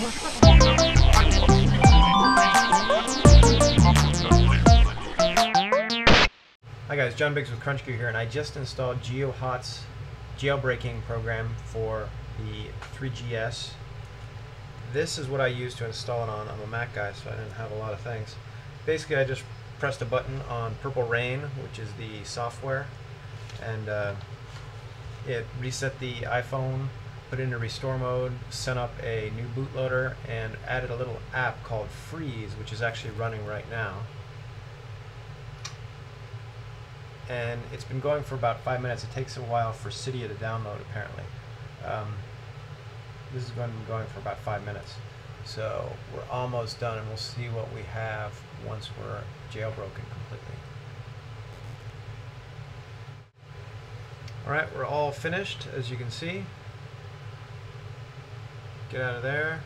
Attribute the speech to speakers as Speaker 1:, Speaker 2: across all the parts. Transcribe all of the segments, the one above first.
Speaker 1: Hi guys, John Biggs with CrunchGear here, and I just installed GeoHot's jailbreaking program for the 3GS. This is what I used to install it on. I'm a Mac guy, so I didn't have a lot of things. Basically, I just pressed a button on purplera1n, which is the software, and uh, it reset the iPhone, put it into restore mode, sent up a new bootloader, and added a little app called Freeze, which is actually running right now. and it's been going for about five minutes. It takes a while for Cydia to download, apparently. Um, this is going to be going for about five minutes. So we're almost done, and we'll see what we have once we're jailbroken completely. Alright, we're all finished, as you can see. Get out of there.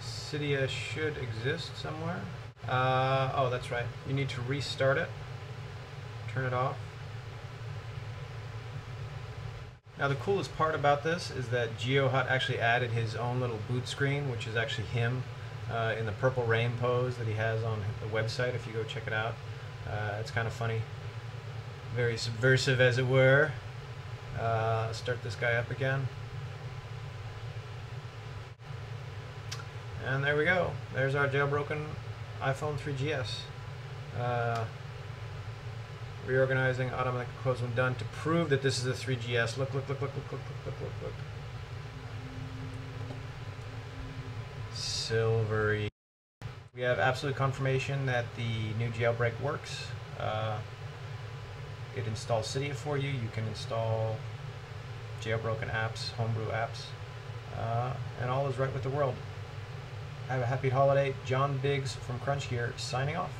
Speaker 1: Cydia should exist somewhere. Uh, oh, that's right. You need to restart it turn it off. Now the coolest part about this is that GeoHot actually added his own little boot screen, which is actually him uh, in the purple rain pose that he has on the website if you go check it out. Uh, it's kind of funny. Very subversive as it were. Uh, start this guy up again. And there we go. There's our jailbroken iPhone 3GS. Uh, Reorganizing, automatic close when done to prove that this is a 3GS. Look, look, look, look, look, look, look, look, look. Silvery. We have absolute confirmation that the new jailbreak works. Uh, it installs Cydia for you. You can install jailbroken apps, homebrew apps, uh, and all is right with the world. Have a happy holiday. John Biggs from Crunch here, signing off.